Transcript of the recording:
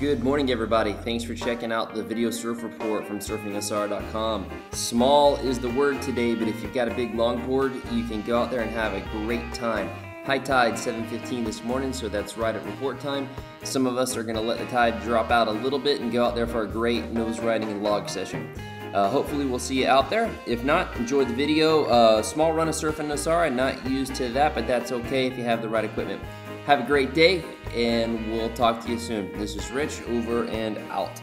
Good morning, everybody. Thanks for checking out the video surf report from surfingsr.com. Small is the word today, but if you've got a big longboard, you can go out there and have a great time. High tide 7:15 this morning, so that's right at report time. Some of us are going to let the tide drop out a little bit and go out there for a great nose riding and log session. Uh, hopefully we'll see you out there. If not, enjoy the video. Uh, small run of surfing Nosara, not used to that, but that's okay if you have the right equipment. Have a great day, and we'll talk to you soon. This is Rich, over and out.